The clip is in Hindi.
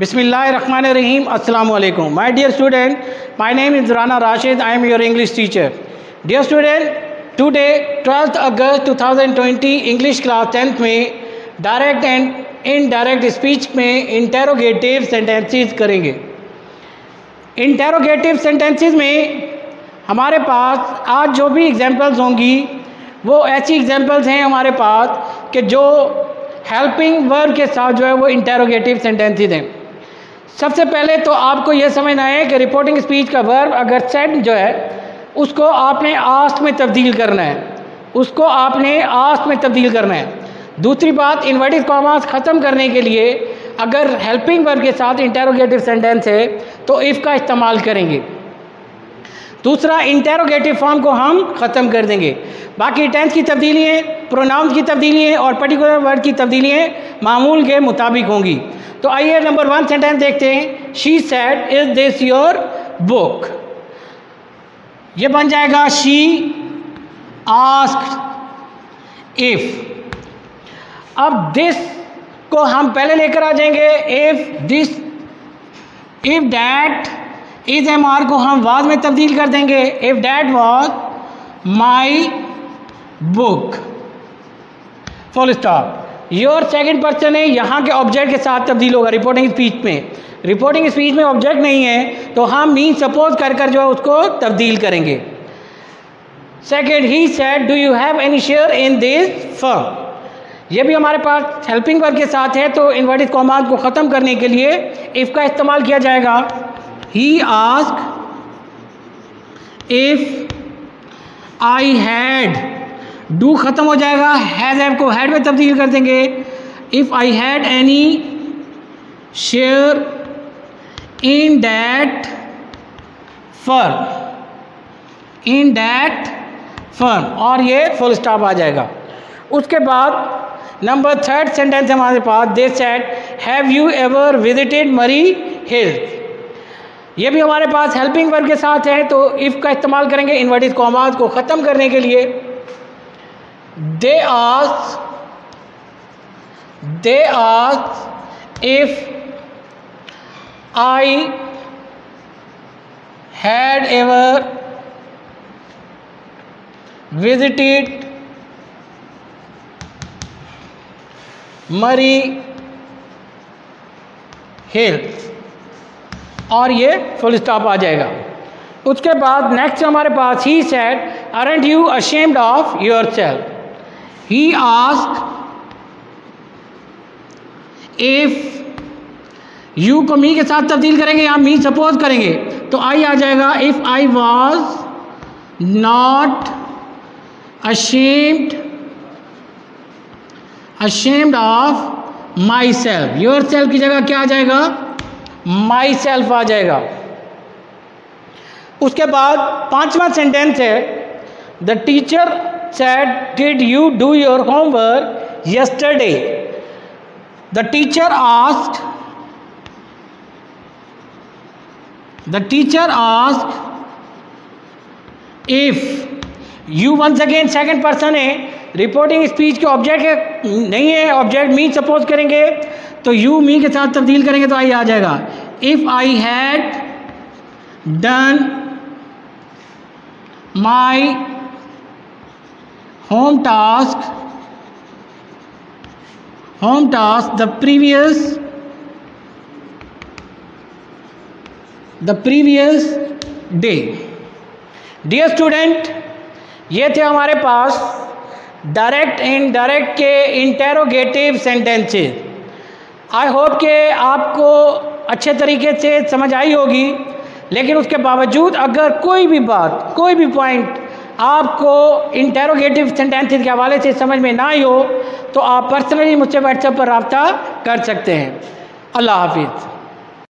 बिसमिल्लाहमान रहीम अल्लाम my dear student my name is Rana Rashid I am your English teacher dear student today 12 August 2020 English class tenth में डायरेक्ट एंड इनडायरेक्ट स्पीच में इंटेरोगेटिव सेंटेंसेस करेंगे। इंटेरोगेटिव सेंटेंसेस में हमारे पास आज जो भी एग्जाम्पल्स होंगी, वो ऐसी एग्जाम्पल्स हैं हमारे पास कि जो हेल्पिंग वर्ग के साथ जो है वो इंटेरोगेटिव सेंटेंसेज हैं। सबसे पहले तो आपको यह समझना है कि रिपोर्टिंग स्पीच का वर्ब अगर सेट जो है, उसको आपने आस्ट में तब्दील करना है। उसको आपने आस्ट में तब्दील करना है। दूसरी बात इन्वर्टेड कॉमास ख़त्म करने के लिए अगर हेल्पिंग वर्ब के साथ इंटेरोगेटिव सेंटेंस है तो इफ़ का इस्तेमाल करेंगे। दूसरा इंटेरोगेटिव फॉर्म को हम ख़त्म कर देंगे। बाकी टेंस की तब्दीलियाँ प्रोनाउंस की तब्दीलियाँ और पर्टिकुलर वर्ड की तब्दीलियाँ मामूल के मुताबिक होंगी। तो आइए नंबर वन सेंटेंस देखते हैं। She said is this your book ये बन जाएगा शी आस्क इफ़ अब दिस को हम पहले लेकर आ जाएँगे। If this if that is am are को हम वाज में तब्दील कर देंगे। If that was my book full stop your second person है, यहाँ के ऑब्जेक्ट के साथ तब्दील होगा रिपोर्टिंग स्पीच में। रिपोर्टिंग स्पीच में ऑब्जेक्ट नहीं है तो हम मीन सपोज़ कर कर जो है उसको तब्दील करेंगे। Second he said do you have any share in this firm ये भी हमारे पास हेल्पिंग वर्क के साथ है तो इन्वर्टेड कॉमांड को ख़त्म करने के लिए इफ़ का इस्तेमाल किया जाएगा। He ask if I had do ख़त्म हो जाएगा हैज़ हैव को हैड में तब्दील कर देंगे। If I had any share in that firm in that firm और ये फुल स्टॉप आ जाएगा। उसके बाद नंबर थर्ड सेंटेंस हमारे पास they said have you ever visited Murree hills ये भी हमारे पास हेल्पिंग वर्क के साथ है तो इफ़ का इस्तेमाल करेंगे इन्वर्टेड कॉमास को ख़त्म करने के लिए। They ask they ask if I had ever visited Murree hills और ये फुल स्टॉप आ जाएगा। उसके बाद नेक्स्ट हमारे पास he said aren't you ashamed of your self he ask if you को मी के साथ तब्दील करेंगे या मी सपोज़ करेंगे तो आई आ जाएगा। If I was not ashamed ashamed of myself. Self की जगह क्या आ जाएगा? माई सेल्फ आ जाएगा। उसके बाद पांचवा सेंटेंस है the teacher said did you do your homework yesterday the teacher ask the teacher ask if you once again second person है रिपोर्टिंग स्पीच के ऑब्जेक्ट नहीं है ऑब्जेक्ट मी सपोज़ करेंगे तो यू मी के साथ तब्दील करेंगे तो आई आ जाएगा। If I had done my home task home task the previous the previous day dear student ये थे हमारे पास डायरेक्ट इन डायरेक्ट के इंटेरोगेटिव सेंटेंसेस आई होप के आपको अच्छे तरीके से समझ आई होगी, लेकिन उसके बावजूद अगर कोई भी बात, कोई भी पॉइंट आपको इंटेरोगेटिव सेंटेंसेज के हवाले से समझ में ना आई हो तो आप पर्सनली मुझसे व्हाट्सएप पर रबता कर सकते हैं। अल्लाह हाफिज़।